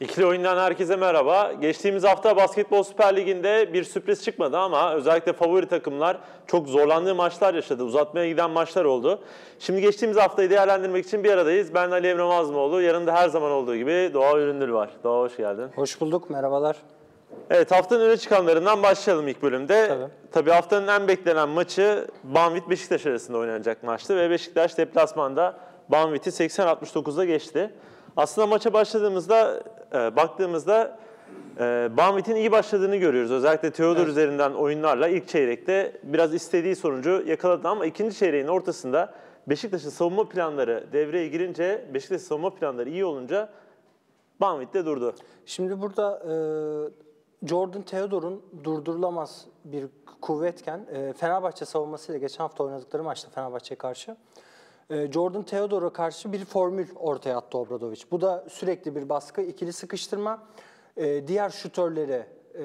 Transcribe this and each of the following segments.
İkili oyundan herkese merhaba. Geçtiğimiz hafta Basketbol Süper Ligi'nde bir sürpriz çıkmadı ama özellikle favori takımlar çok zorlandığı maçlar yaşadı. Uzatmaya giden maçlar oldu. Şimdi geçtiğimiz haftayı değerlendirmek için bir aradayız. Ben Ali Emre Mazmoğlu. Yanında her zaman olduğu gibi Doğa Üründül var. Doğa hoş geldin. Hoş bulduk, merhabalar. Evet haftanın öne çıkanlarından başlayalım ilk bölümde. Tabii. Tabii haftanın en beklenen maçı Banvit Beşiktaş arasında oynanacak maçtı ve Beşiktaş deplasmanda Banvit'i 80-69'da geçti. Aslında maça başladığımızda e, baktığımızda e, Banvit'in iyi başladığını görüyoruz. Özellikle Theodor üzerinden oyunlarla ilk çeyrekte biraz istediği sonucu yakaladı ama ikinci çeyreğin ortasında Beşiktaş'ın savunma planları devreye girince Beşiktaş'ın savunma planları iyi olunca Banvit de durdu. Şimdi burada e, Jordan Theodore'un durdurulamaz bir kuvvetken e, Fenerbahçe savunmasıyla geçen hafta oynadıkları maçta Fenerbahçe'ye karşı Jordan Theodore'a karşı bir formül ortaya attı Obradovic. Bu da sürekli bir baskı, ikili sıkıştırma, e, diğer şutörleri e,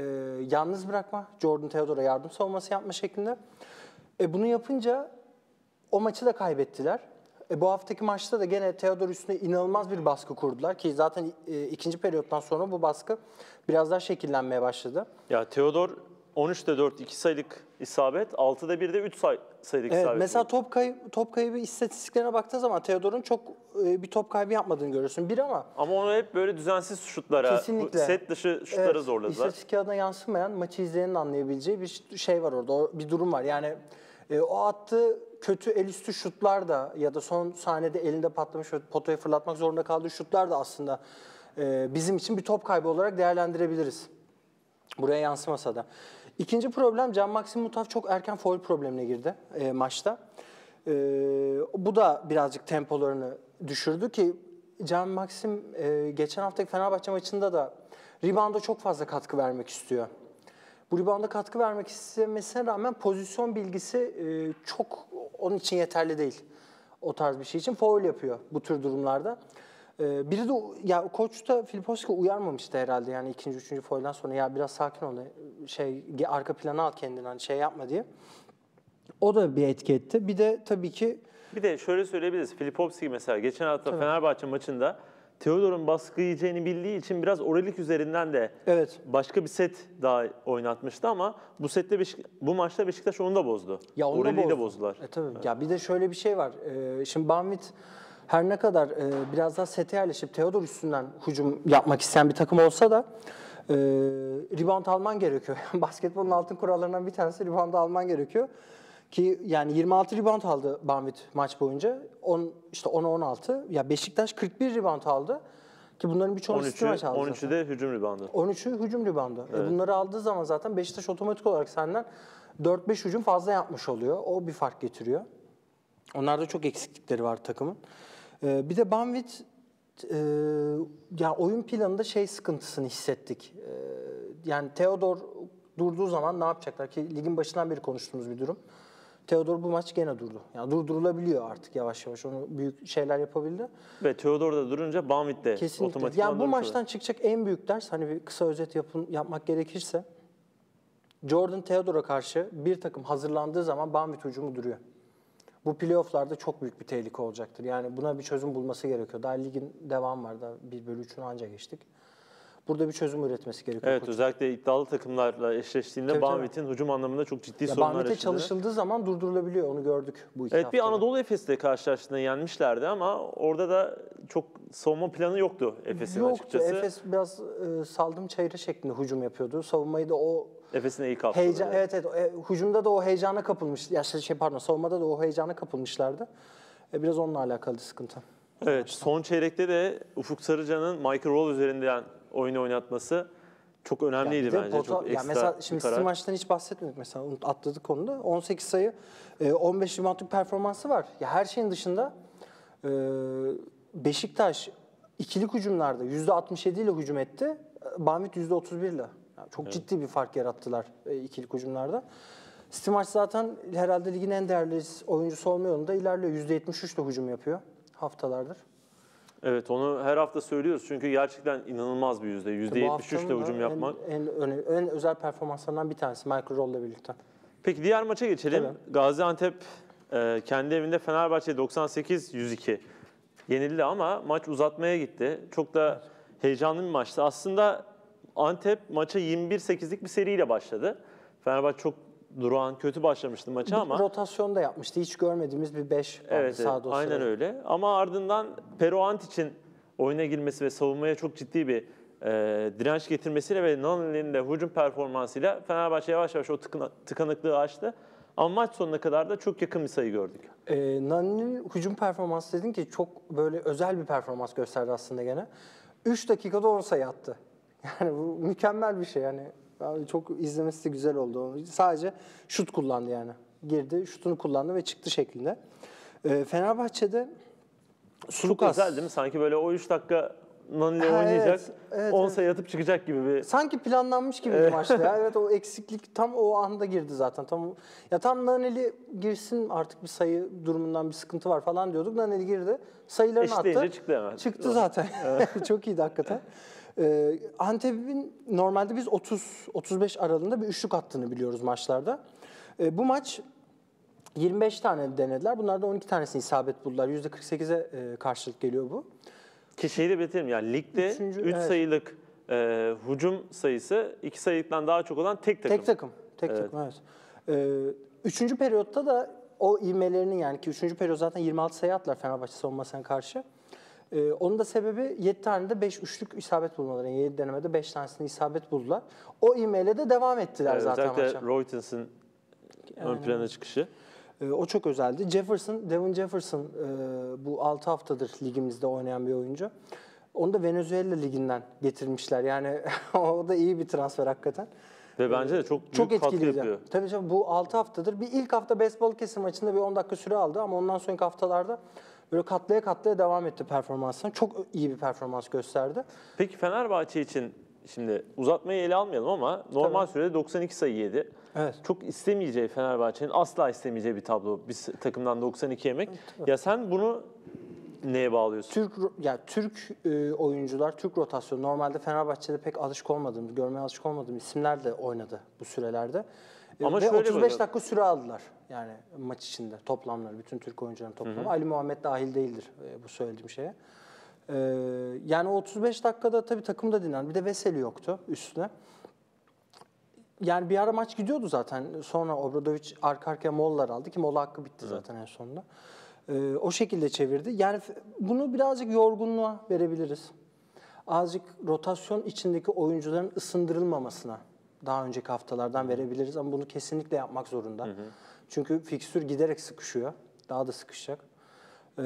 yalnız bırakma, Jordan Theodore'a yardım savunması yapma şeklinde. E, bunu yapınca o maçı da kaybettiler. E, bu haftaki maçta da gene Theodor üstüne inanılmaz bir baskı kurdular ki zaten ikinci periyottan sonra bu baskı biraz daha şekillenmeye başladı. Ya Theodor 13'te 4 2 sayılık isabet, 6'da 1'de 3 say sayılık Evet, isabet. mesela top kaybı, top kaybı istatistiklerine baktığın zaman Theodor'un çok e, bir top kaybı yapmadığını görüyorsun. Bir ama Ama onu hep böyle düzensiz şutlara, Kesinlikle. set dışı şutlara evet, zorladılar. istatistik kağıdına yansımayan maçı izleyenin anlayabileceği bir şey var orada. Bir durum var. Yani e, o attığı kötü el üstü şutlar da ya da son sahnede elinde patlamış potaya fırlatmak zorunda kaldığı şutlar da aslında e, bizim için bir top kaybı olarak değerlendirebiliriz. Buraya yansımasa da. İkinci problem Can Maxim Mutaf çok erken foul problemine girdi e, maçta. E, bu da birazcık tempolarını düşürdü ki Can Maxim e, geçen haftaki Fenerbahçe maçında da rebound'a çok fazla katkı vermek istiyor. Bu rebound'a katkı vermek istemesine rağmen pozisyon bilgisi e, çok onun için yeterli değil. O tarz bir şey için foul yapıyor bu tür durumlarda. E, biri de ya koç da Filipovski uyarmamıştı herhalde yani ikinci üçüncü foul'dan sonra ya biraz sakin ol şey arka plana al kendini hani şey yapma diye. O da bir etki etti. Bir de tabii ki Bir de şöyle söyleyebiliriz. Filipovski mesela geçen hafta Fenerbahçe maçında Theodor'un baskı yiyeceğini bildiği için biraz Orelik üzerinden de evet başka bir set daha oynatmıştı ama bu sette Beşik- bu maçta Beşiktaş onu da bozdu. Ya onu da Orelik'i de bozdu. bozdular. E tabii. Ya bir de şöyle bir şey var. Ee, şimdi Banvit her ne kadar e, biraz daha sete yerleşip Theodor üstünden hücum yapmak isteyen bir takım olsa da e, rebound alman gerekiyor. Basketbolun altın kurallarından bir tanesi rebound alman gerekiyor. Ki yani 26 rebound aldı Banvit maç boyunca. 10 işte 10 16. Ya Beşiktaş 41 rebound aldı. Ki bunların birçoğunu 13'ü, City maç aldı. zaten. 13'ü de hücum reboundu. 13'ü hücum ribandı. E bunları aldığı zaman zaten Beşiktaş otomatik olarak senden 4-5 hücum fazla yapmış oluyor. O bir fark getiriyor. Onlarda çok eksiklikleri var takımın. E, bir de Banvit e, ya oyun planında şey sıkıntısını hissettik. E, yani Theodor durduğu zaman ne yapacaklar ki ligin başından beri konuştuğumuz bir durum. Theodor bu maç gene durdu. Yani durdurulabiliyor artık yavaş yavaş. Onu büyük şeyler yapabildi. Ve Theodor da durunca Banvit de Kesinlikle. otomatik Yani bu maçtan çıkacak en büyük ders hani bir kısa özet yapın, yapmak gerekirse Jordan Theodor'a karşı bir takım hazırlandığı zaman Banvit hücumu duruyor. Bu playofflarda çok büyük bir tehlike olacaktır. Yani buna bir çözüm bulması gerekiyor. Daha ligin devam var. Daha 1 bölü 3'ünü anca geçtik. Burada bir çözüm üretmesi gerekiyor. Evet koçun. özellikle iddialı takımlarla eşleştiğinde. Banvit'in hücum anlamında çok ciddi Ya sorunlar Banvit'e yaşadı. çalışıldığı zaman durdurulabiliyor. Onu gördük bu iki Evet bir haftada. Anadolu Efes'le karşılaştığında yenmişlerdi ama orada da çok savunma planı yoktu Efes'in Yoktu. açıkçası. Efes biraz e, saldım çayırı şeklinde hücum yapıyordu. Savunmayı da o Efes'in iyi kaptı. Heyecan, evet evet. E, hücumda da o heyecana kapılmış. Ya şey şey, pardon, savunmada da o heyecana kapılmışlardı. E, biraz onunla alakalı sıkıntı. Evet son çeyrekte de Ufuk Sarıcan'ın Michael Roll üzerinden oyunu oynatması çok önemliydi de bence. pota- çok ekstra mesela şimdi karar. City maçtan hiç bahsetmedik mesela atladık konuda. 18 sayı, e, 15 reboundluk performansı var. Ya her şeyin dışında e, Beşiktaş ikilik hücumlarda %67 ile hücum etti. E, Banvit %31 ile. Yani çok ciddi bir fark yarattılar e, ikilik hücumlarda. City maç zaten herhalde ligin en değerli oyuncusu olma yolunda ilerliyor. %73 ile hücum yapıyor haftalardır. Evet onu her hafta söylüyoruz çünkü gerçekten inanılmaz bir yüzde. Yüzde Bu 73 haftanın ile da hücum yapmak. En, en, öne- en özel performanslarından bir tanesi Michael Roll'la birlikte. Peki diğer maça geçelim. Tabii. Gaziantep e, kendi evinde Fenerbahçe 98-102 yenildi ama maç uzatmaya gitti. Çok da heyecanlı bir maçtı. Aslında Antep maça 21-8'lik bir seriyle başladı. Fenerbahçe çok durağan, kötü başlamıştı maça ama... Rotasyon da yapmıştı. Hiç görmediğimiz bir 5 vardı Evet, sağda o aynen sırada. öyle. Ama ardından Peruant için oyuna girmesi ve savunmaya çok ciddi bir e, direnç getirmesiyle ve Nani'nin de hücum performansıyla Fenerbahçe yavaş yavaş o tıkına- tıkanıklığı açtı. Ama maç sonuna kadar da çok yakın bir sayı gördük. Ee, Nani'nin hücum performansı dedin ki çok böyle özel bir performans gösterdi aslında gene. 3 dakikada 10 sayı attı. Yani bu mükemmel bir şey yani. Abi çok izlemesi de güzel oldu. Sadece şut kullandı yani. Girdi, şutunu kullandı ve çıktı şeklinde. Ee, Fenerbahçe'de Çok Sulukas. özel değil mi? Sanki böyle o 3 dakika Nani ile Ha, oynayacak, evet, evet, 10 evet. sayı atıp çıkacak gibi bir... Sanki planlanmış gibi bir maçtı ya. Evet o eksiklik tam o anda girdi zaten. Tam ya tam Naneli girsin artık bir sayı durumundan bir sıkıntı var falan diyorduk. Naneli girdi. Sayılarını attı. Çıktı hemen. Çıktı zaten. Çok iyiydi hakikaten. Ee, Antep'in normalde biz 30 35 aralığında bir üçlük attığını biliyoruz maçlarda. Ee, bu maç 25 tane denediler. Bunlardan 12 tanesini isabet buldular. %48'e e, karşılık geliyor bu. Ki şeyi de belirtelim yani ligde 3 Üçüncü, evet. sayılık e, hücum sayısı 2 sayılıktan daha çok olan tek takım. Tek takım. Tek Evet. takım evet. Ee, üçüncü periyotta da o ivmelerinin yani ki üçüncü periyot zaten 26 sayı attılar Fenerbahçe savunmasına karşı. Ee, onun da sebebi 7 tane de 5 üçlük isabet bulmaları. Yani 7 denemede 5 tanesini isabet buldular. O ivmeyle de devam ettiler Evet, zaten özellikle maça. Reuters'ın ön plana çıkışı. Ee, o çok özeldi. Jefferson, Devin Jefferson e, bu 6 haftadır ligimizde oynayan bir oyuncu. Onu da Venezuela liginden getirmişler. Yani o da iyi bir transfer hakikaten. Ve bence de çok büyük Çok katkı yapıyor. Tabii tabii bu 6 haftadır. Bir ilk hafta beyzbol kesim maçında bir 10 dakika süre aldı ama ondan sonraki haftalarda böyle katlaya katlaya devam etti performansına. Çok iyi bir performans gösterdi. Peki Fenerbahçe için şimdi uzatmayı ele almayalım ama normal sürede 92 sayı yedi. Evet. Çok istemeyeceği Fenerbahçe'nin asla istemeyeceği bir tablo. Bir takımdan 92 yemek. Ya sen bunu neye bağlıyorsun? Türk ya Türk e, oyuncular, Türk rotasyonu normalde Fenerbahçe'de pek alışık olmadığım, görmeye alışık olmadığım isimler de oynadı bu sürelerde. E, Ama Ve şöyle 35 bakıyorum. dakika süre aldılar yani maç içinde toplamları, bütün Türk oyuncuların toplamı. Ali Muhammed dahil değildir e, bu söylediğim şeye. E, yani o 35 dakikada tabii takım da dinlendi. Bir de Veseli yoktu üstüne. Yani bir ara maç gidiyordu zaten. Sonra Obradovic arka arkaya mollar aldı ki mola hakkı bitti zaten en sonunda. Ee, o şekilde çevirdi. Yani bunu birazcık yorgunluğa verebiliriz. Azıcık rotasyon içindeki oyuncuların ısındırılmamasına daha önceki haftalardan verebiliriz ama bunu kesinlikle yapmak zorunda. Çünkü fikstür giderek sıkışıyor. Daha da sıkışacak. Ee,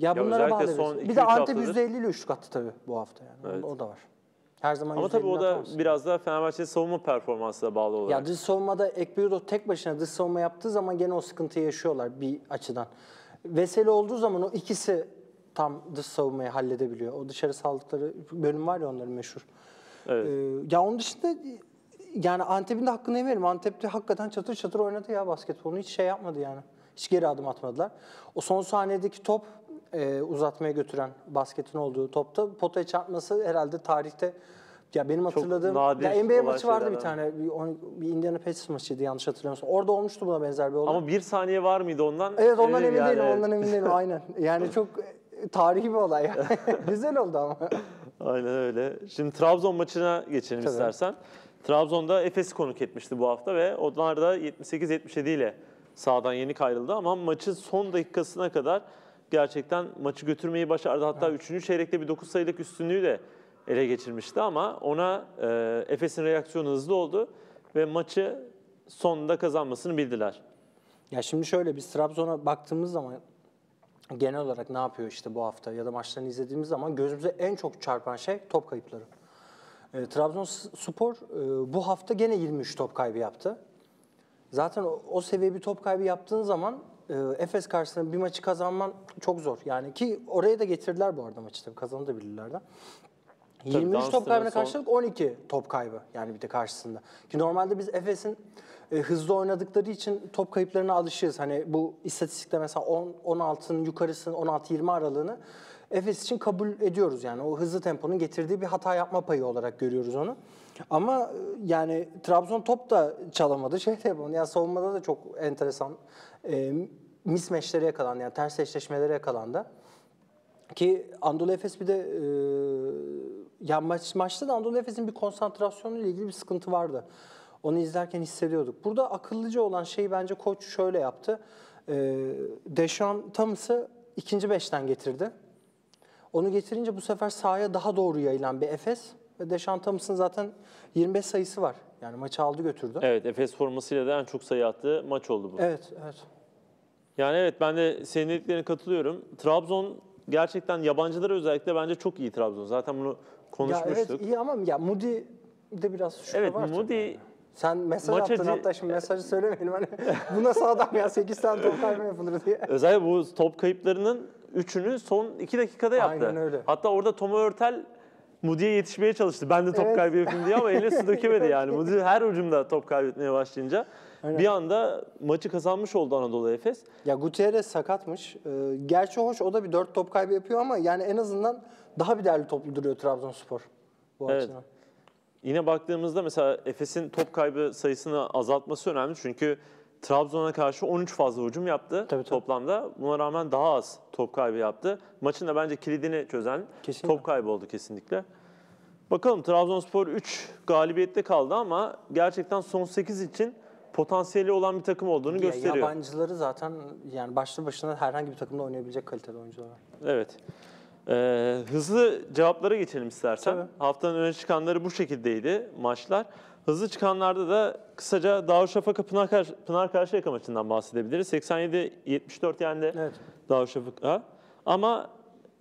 ya bunlara özellikle bağlı. Bir de Antep haftadır- %50 ile üçlük attı tabii bu hafta yani. O- O da var. Her zaman Ama tabii o %50'den da atamazsın. biraz da Fenerbahçe'nin savunma performansına bağlı olarak. Ya dış savunmada Ekbiyudo tek başına dış savunma yaptığı zaman gene o sıkıntıyı yaşıyorlar bir açıdan. Veseli olduğu zaman o ikisi tam dış savunmayı halledebiliyor. O dışarı saldıkları bölüm var ya onların meşhur. Evet. Ee, ya onun dışında yani Antep'in de hakkını yemeyelim. Antep'te hakikaten çatır çatır oynadı ya basketbolunu. Hiç şey yapmadı yani. Hiç geri adım atmadılar. O son saniyedeki top e, uzatmaya götüren basketin olduğu topta potaya çarpması herhalde tarihte ya benim hatırladığım nadir ya NBA olan maçı vardı bir şeylerden. tane bir, on- bir Indiana Pacers maçıydı yanlış hatırlamıyorsam. Orada olmuştu buna benzer bir olay. Ama bir saniye var mıydı ondan? evet ondan eminim emin yani, değilim. Ondan emin değilim aynen. Yani çok e, tarihi bir olay. Güzel oldu ama. Aynen öyle. Şimdi Trabzon maçına geçelim Tabii. istersen. Trabzon'da Efes'i konuk etmişti bu hafta ve onlar da 78-77 ile sahadan yenik ayrıldı ama maçın son dakikasına kadar gerçekten maçı götürmeyi başardı. Hatta 3. çeyrekte bir 9 sayılık üstünlüğü de ele geçirmişti ama ona e, Efes'in reaksiyonu hızlı oldu ve maçı sonunda kazanmasını bildiler. Ya şimdi şöyle biz Trabzon'a baktığımız zaman genel olarak ne yapıyor işte bu hafta ya da maçlarını izlediğimiz zaman gözümüze en çok çarpan şey top kayıpları. E, Trabzonspor e, bu hafta gene 23 top kaybı yaptı. Zaten o, o seviye bir top kaybı yaptığın zaman e, Efes karşısında bir maçı kazanman çok zor. Yani ki oraya da getirdiler bu arada maçı tabii kazanabilirler de. 23 top kaybına son- karşılık 12 top kaybı yani bir de karşısında. Ki normalde biz Efes'in e, hızlı oynadıkları için top kayıplarına alışığız. Hani bu istatistikte mesela 10 16'nın yukarısını 16-20 aralığını Efes için kabul ediyoruz yani. O hızlı temponun getirdiği bir hata yapma payı olarak görüyoruz onu. Ama e, yani Trabzon top da çalamadı. Şey de yapamadı. Yani savunmada da çok enteresan e, mismeşlere yakalandı. Yani ters eşleşmelere yakalandı. Ki Anadolu Efes bir de e, ya maç maçta da Anadolu Efes'in bir konsantrasyonu ile ilgili bir sıkıntı vardı. Onu izlerken hissediyorduk. Burada akıllıca olan şey bence koç şöyle yaptı. Ee, Deşan Thomas'ı ikinci beşten getirdi. Onu getirince bu sefer sahaya daha doğru yayılan bir Efes ve Deşan Thomas'ın zaten 25 sayısı var. Yani maçı aldı götürdü. Evet Efes formasıyla da en çok sayı attığı maç oldu bu. Evet, evet. Yani evet ben de senin dediklerine katılıyorum. Trabzon gerçekten yabancılara özellikle bence çok iyi Trabzon. Zaten bunu Ya konuşmuştuk. evet iyi ama ya Moody de biraz şüphe Evet, var. tabii. Moody Sen mesaj Maç attın hatta şimdi mesajı söylemeyelim hani bu nasıl adam ya 8 tane top kaybı yapılır diye. özellikle bu top kayıplarının üçünü son iki dakikada yaptı. Aynen öyle. Hatta orada Tomo Örtel Moody'ye yetişmeye çalıştı. Ben de top Evet. kaybı yapayım diye ama eline su dökemedi yani. Moody her ucumda top kaybetmeye başlayınca bir anda maçı kazanmış oldu Anadolu Efes. Ya Gutierrez sakatmış. Ee, gerçi hoş o da bir 4 top kaybı yapıyor ama yani en azından daha bir değerli toplu duruyor Trabzonspor bu Evet. açıdan. Yine baktığımızda mesela Efes'in top kaybı sayısını azaltması önemli. Çünkü Trabzon'a karşı 13 fazla hücum yaptı Tabii, tabii. toplamda. Buna rağmen daha az top kaybı yaptı. Maçın da bence kilidini çözen Kesinlikle. top kaybı oldu kesinlikle. Bakalım Trabzonspor 3 galibiyette kaldı ama gerçekten son 8 için potansiyeli olan bir takım olduğunu Ya gösteriyor. yabancıları zaten yani başlı başına herhangi bir takımda oynayabilecek kalitede oyuncular var. Evet. Ee, hızlı cevaplara geçelim istersen. Tabii. Haftanın öne çıkanları bu şekildeydi maçlar. Hızlı çıkanlarda da kısaca Darüşşafaka Pınar, Kar- Pınar Karşıyaka maçından bahsedebiliriz. 87-74 yendi Evet. Darüşşafaka. Ama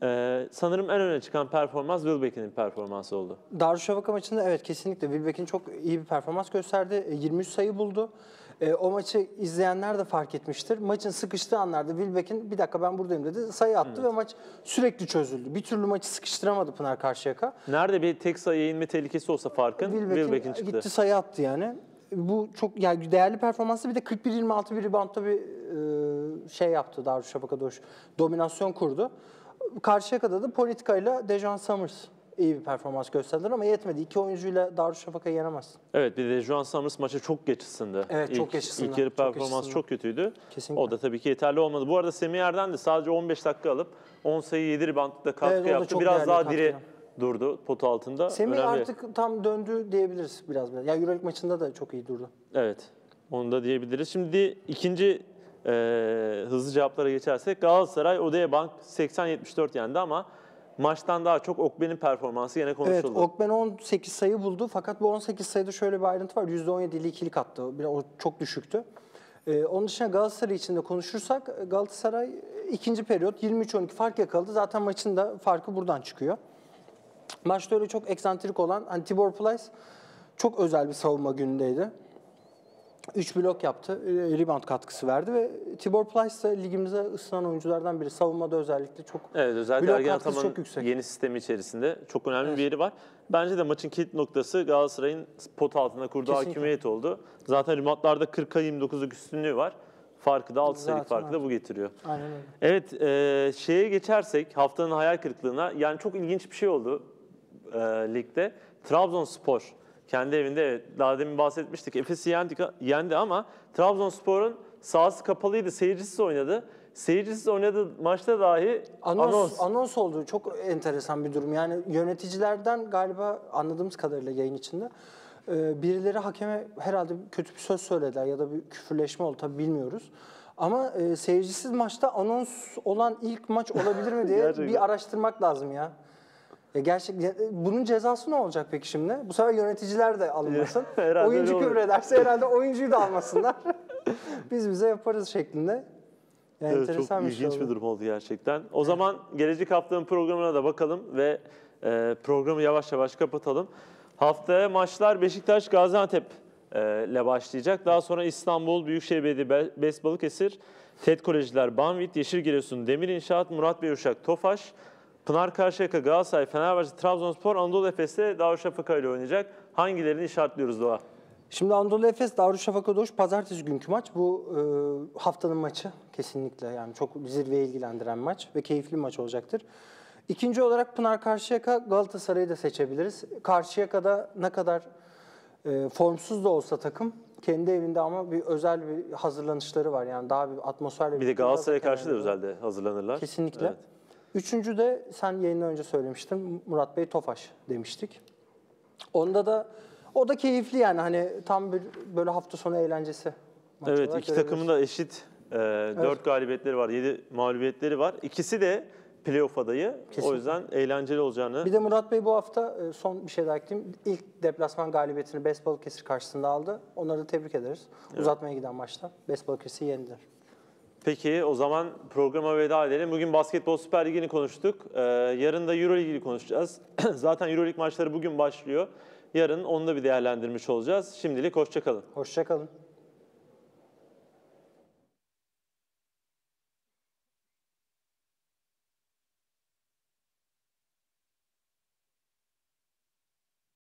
e, sanırım en öne çıkan performans Wilbeck'in performansı oldu. Darüşşafaka maçında evet kesinlikle Wilbeck'in çok iyi bir performans gösterdi. E, 23 sayı buldu. E, o maçı izleyenler de fark etmiştir. Maçın sıkıştığı anlarda Wilbeck'in bir dakika ben buradayım dedi. Sayı attı ve maç sürekli çözüldü. Bir türlü maçı sıkıştıramadı Pınar Karşıyaka. Nerede bir tek sayı inme tehlikesi olsa farkın Wilbeck'in çıktı. gitti sayı attı yani. Bu çok yani değerli performansı bir de 41-26 bir reboundta bir e, şey yaptı Darüşşafaka Doğuş. Dominasyon kurdu. Karşıyaka'da da politikayla Dejan Summers iyi bir performans gösterdiler ama yetmedi. İki oyuncuyla Darüşşafaka'yı yenemezsin. Evet bir de Juan Summers maça çok geç ısındı. Evet, çok İlk- geç ısındı. İlk yarı Çok performans ısındı. çok kötüydü. Kesinlikle. O da tabii ki yeterli olmadı. Bu arada Semih Erden de sadece 15 dakika alıp 10 sayı 7 reboundla katkı Evet, yaptı. çok Biraz daha diri durdu potu altında. Semih Önemli. artık tam döndü diyebiliriz biraz biraz. Ya Euroleague maçında da çok iyi durdu. Evet onu da diyebiliriz. Şimdi ikinci e, hızlı cevaplara geçersek Galatasaray Odea Bank 80-74 yendi ama maçtan daha çok Okben'in performansı yine Evet, konuşuldu. Okben 18 sayı buldu fakat bu 18 sayıda şöyle bir ayrıntı var. %17 ile ikilik attı. O çok düşüktü. Ee, onun dışında Galatasaray için de konuşursak Galatasaray ikinci periyot 23-12 fark yakaladı. Zaten maçın da farkı buradan çıkıyor. Maçta öyle çok eksantrik olan hani Tibor Plyce çok özel bir savunma günündeydi. 3 blok yaptı, e, rebound katkısı verdi ve Tibor Plyce de ligimize ısınan oyunculardan biri. Savunmada özellikle çok Evet özellikle Blok Ergen katkısı çok yüksek. yeni sistemi içerisinde çok önemli bir yeri var. Bence de maçın kilit noktası Galatasaray'ın pot altında kurduğu Kesinlikle. hakimiyet oldu. Zaten reboundlarda 40'a 29'luk üstünlüğü var. Farkı da 6 sayılık farkı da bu getiriyor. aynen öyle. Evet e, şeye geçersek haftanın hayal kırıklığına yani çok ilginç bir şey oldu e, ligde. Trabzonspor kendi evinde evet, daha demin bahsetmiştik. Efes'i yendi, yendi ama Trabzonspor'un sahası kapalıydı. Seyircisiz oynadı. Seyircisiz oynadığı maçta dahi Anons, anons. anons. oldu. Çok enteresan bir durum. Yani yöneticilerden galiba anladığımız kadarıyla yayın içinde e, birileri hakeme herhalde kötü bir söz söylediler ya da bir küfürleşme oldu tabii bilmiyoruz. Ama e, seyircisiz maçta anons olan ilk maç olabilir mi diye bir araştırmak lazım ya. Ya gerçek ya, e, bunun cezası ne olacak peki şimdi? Bu sefer yöneticiler de alınmasın. Oyuncu küfür ederse herhalde oyuncuyu da almasınlar. Biz bize yaparız şeklinde. Yani Evet, çok bir şey ilginç oldu. bir durum oldu gerçekten. O zaman gelecek haftanın programına da bakalım ve e, programı yavaş yavaş kapatalım. Haftaya maçlar Beşiktaş Gaziantep e, ile başlayacak. Daha sonra İstanbul Büyükşehir Belediye Be- Bes Balıkesir, TED Kolejiler Banvit, Yeşil Giresun, Demir İnşaat, Murat Bey Uşak, Tofaş, Pınar Karşıyaka, Galatasaray, Fenerbahçe, Trabzonspor, Anadolu Efes'te Darüşşafaka ile oynayacak. Hangilerini işaretliyoruz Doğa? Şimdi Anadolu Efes Darüşşafaka Doğuş pazartesi günkü maç. Bu e, haftanın maçı kesinlikle yani çok zirveye ilgilendiren maç ve keyifli bir maç olacaktır. İkinci olarak Pınar Karşıyaka Galatasaray'ı da seçebiliriz. Karşıyaka'da ne kadar e, formsuz da olsa takım kendi evinde ama bir özel bir hazırlanışları var. Yani daha bir atmosferle Bir de Galatasaray'a karşı da özelde hazırlanırlar. Kesinlikle. Evet. Üçüncü de sen yayından önce söylemiştin Murat Bey Tofaş demiştik. Onda da o da keyifli yani hani tam bir böyle hafta sonu eğlencesi. Evet iki takımın da eşit 4 galibiyetleri var, 7 mağlubiyetleri var. İkisi de playoff adayı. O Kesinlikle. yüzden eğlenceli olacağını Bir de Murat Bey bu hafta e, son bir şey daha ekleyeyim. İlk deplasman galibiyetini Best Balıkesir karşısında aldı. Onları da tebrik ederiz. Uzatmaya giden maçta Best Balıkesir yendiler. Peki o zaman programa veda edelim. Bugün Basketbol Süper Ligi'ni konuştuk. Ee, yarın da Euro Ligi'ni konuşacağız. Zaten Euro Lig maçları bugün başlıyor. Yarın onu da bir değerlendirmiş olacağız. Şimdilik hoşçakalın. Hoşçakalın.